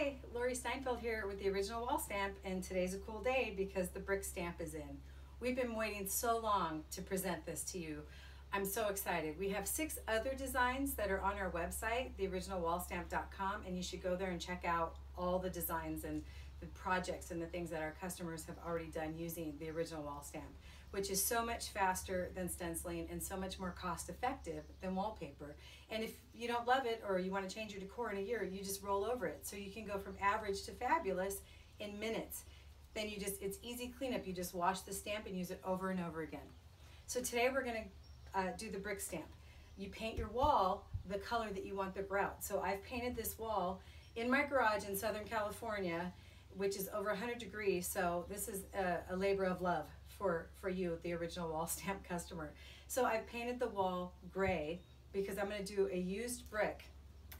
Hi, Laurie Steinfeld here with the original wall stamp and today's a cool day because the brick stamp is in. We've been waiting so long to present this to you. I'm so excited. We have six other designs that are on our website, theoriginalwallstamp.com, and you should go there and check out all the designs and the projects and the things that our customers have already done using the original wall stamp, which is so much faster than stenciling and so much more cost effective than wallpaper. And if you don't love it or you want to change your decor in a year, you just roll over it. So you can go from average to fabulous in minutes. Then you just, it's easy cleanup. You just wash the stamp and use it over and over again. So today we're going to uh, do the brick stamp. You paint your wall the color that you want the grout. So I've painted this wall in my garage in Southern California which is over 100 degrees. So this is a, a, labor of love for, for you, the original wall stamp customer. So I've painted the wall gray because I'm gonna do a used brick.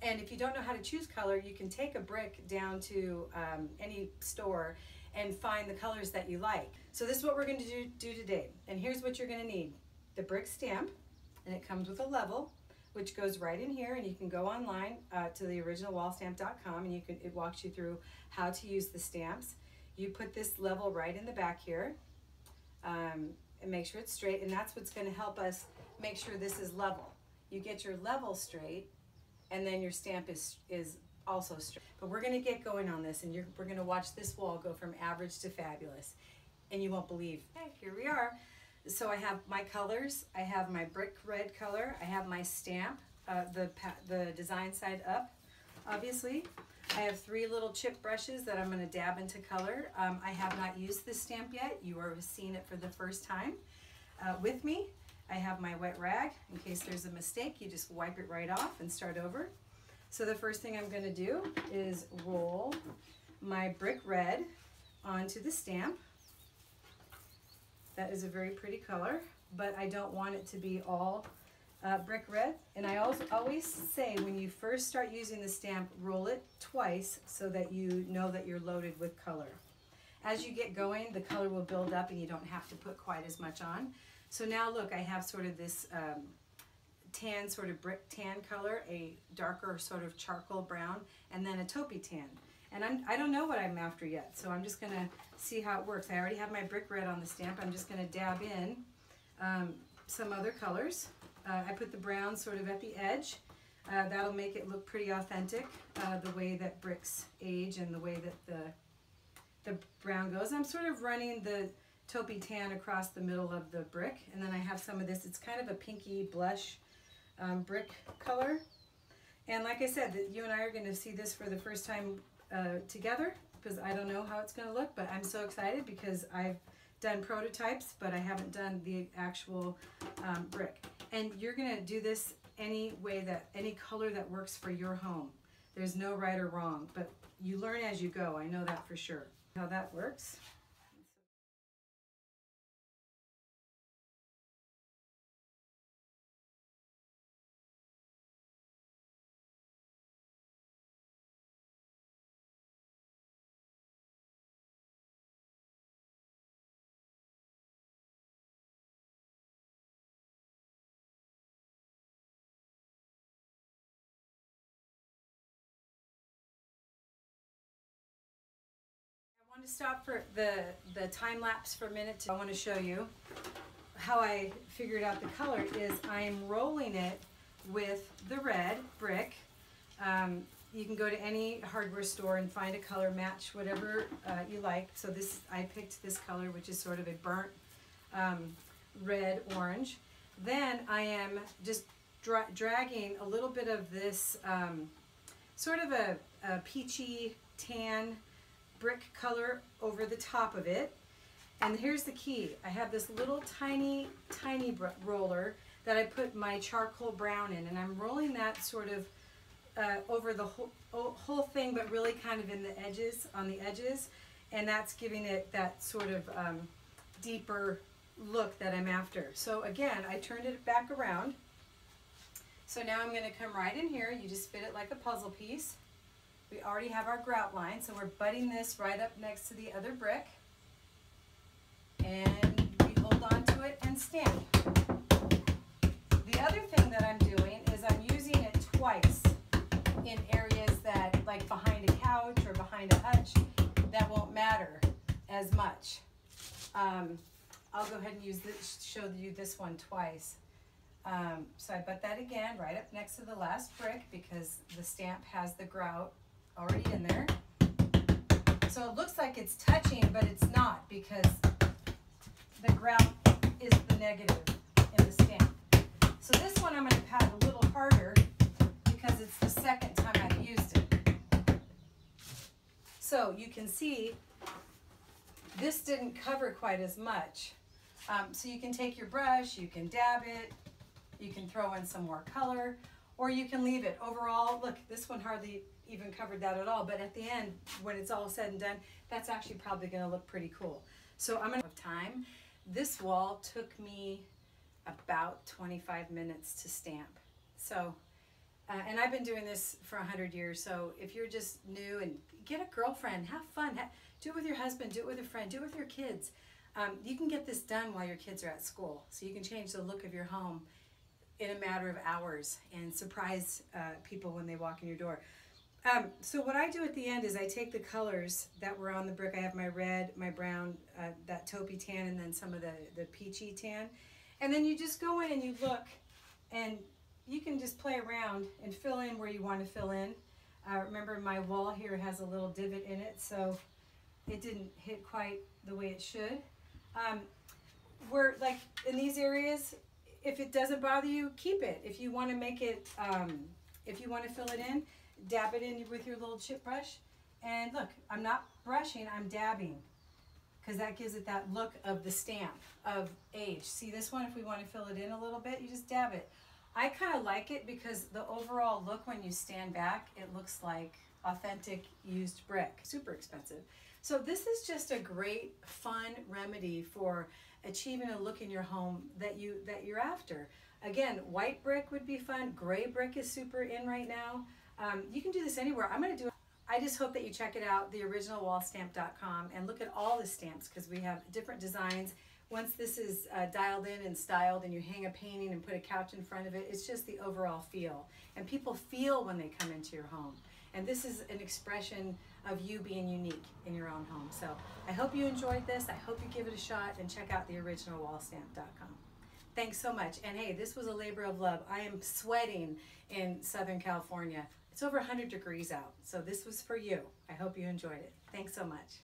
And if you don't know how to choose color, you can take a brick down to um, any store and find the colors that you like. So this is what we're gonna do, do today. And here's what you're gonna need. The brick stamp, and it comes with a level, which goes right in here and you can go online uh, to the originalwallstamp.com and you can it walks you through how to use the stamps. You put this level right in the back here um, and make sure it's straight and that's what's going to help us make sure this is level. You get your level straight and then your stamp is, is also straight. But we're going to get going on this and we're going to watch this wall go from average to fabulous and you won't believe. Okay, here we are. So I have my colors, I have my brick red color, I have my stamp, uh, the, the design side up, obviously. I have three little chip brushes that I'm going to dab into color. Um, I have not used this stamp yet. You are seeing it for the first time. Uh, with me, I have my wet rag. In case there's a mistake, you just wipe it right off and start over. So the first thing I'm going to do is roll my brick red onto the stamp. That is a very pretty color, but I don't want it to be all uh, brick red. And I also always say when you first start using the stamp, roll it twice so that you know that you're loaded with color. As you get going, the color will build up and you don't have to put quite as much on. So now look, I have sort of this um, tan, sort of brick tan color, a darker sort of charcoal brown, and then a taupey tan. And I'm, I don't know what I'm after yet, so I'm just gonna see how it works. I already have my brick red on the stamp. I'm just gonna dab in um, some other colors. Uh, I put the brown sort of at the edge. Uh, that'll make it look pretty authentic, uh, the way that bricks age and the way that the, the brown goes. I'm sort of running the taupey tan across the middle of the brick, and then I have some of this. It's kind of a pinky blush um, brick color. And like I said, you and I are going to see this for the first time uh, together because I don't know how it's going to look, but I'm so excited because I've done prototypes, but I haven't done the actual um, brick. And you're going to do this any way that, any color that works for your home. There's no right or wrong, but you learn as you go. I know that for sure. How that works. Want to stop for the, the time lapse for a minute. I want to show you how I figured out the color is I'm rolling it with the red brick. Um, you can go to any hardware store and find a color match whatever uh, you like. So this I picked this color which is sort of a burnt um, red orange. Then I am just dra dragging a little bit of this um, sort of a, a peachy tan brick color over the top of it. And here's the key. I have this little tiny, tiny roller that I put my charcoal brown in. And I'm rolling that sort of uh, over the whole, whole thing, but really kind of in the edges, on the edges. And that's giving it that sort of um, deeper look that I'm after. So again, I turned it back around. So now I'm going to come right in here. You just fit it like a puzzle piece. We already have our grout line, so we're butting this right up next to the other brick. And we hold on to it and stamp. The other thing that I'm doing is I'm using it twice in areas that, like behind a couch or behind a hutch, that won't matter as much. Um, I'll go ahead and use this, show you this one twice. Um, so I put that again right up next to the last brick because the stamp has the grout already in there. So it looks like it's touching, but it's not because the grout is the negative in the stamp. So this one I'm going to pat a little harder because it's the second time I've used it. So you can see this didn't cover quite as much. Um, so you can take your brush, you can dab it, you can throw in some more color, or you can leave it. Overall, look, this one hardly even covered that at all, but at the end, when it's all said and done, that's actually probably gonna look pretty cool. So I'm gonna have time. This wall took me about 25 minutes to stamp. So, uh, and I've been doing this for 100 years, so if you're just new and get a girlfriend, have fun, ha do it with your husband, do it with a friend, do it with your kids. Um, you can get this done while your kids are at school, so you can change the look of your home in a matter of hours and surprise uh, people when they walk in your door. Um, so what I do at the end is I take the colors that were on the brick. I have my red, my brown, uh, that taupey tan, and then some of the, the peachy tan. And then you just go in and you look and you can just play around and fill in where you want to fill in. Uh, remember my wall here has a little divot in it, so it didn't hit quite the way it should. Um, we're like in these areas, if it doesn't bother you, keep it. If you want to make it, um, if you want to fill it in, dab it in with your little chip brush. And look, I'm not brushing, I'm dabbing because that gives it that look of the stamp of age. See this one, if we want to fill it in a little bit, you just dab it. I kind of like it because the overall look when you stand back, it looks like authentic used brick. Super expensive. So this is just a great fun remedy for achieving a look in your home that you that you're after. Again, white brick would be fun. Gray brick is super in right now. Um, you can do this anywhere. I'm going to do it. I just hope that you check it out, theoriginalwallstamp.com, and look at all the stamps because we have different designs. Once this is uh, dialed in and styled and you hang a painting and put a couch in front of it, it's just the overall feel. And people feel when they come into your home. And this is an expression of you being unique in your own home. So I hope you enjoyed this. I hope you give it a shot and check out theoriginalwallstamp.com. Thanks so much. And hey, this was a labor of love. I am sweating in Southern California. It's over 100 degrees out. So this was for you. I hope you enjoyed it. Thanks so much.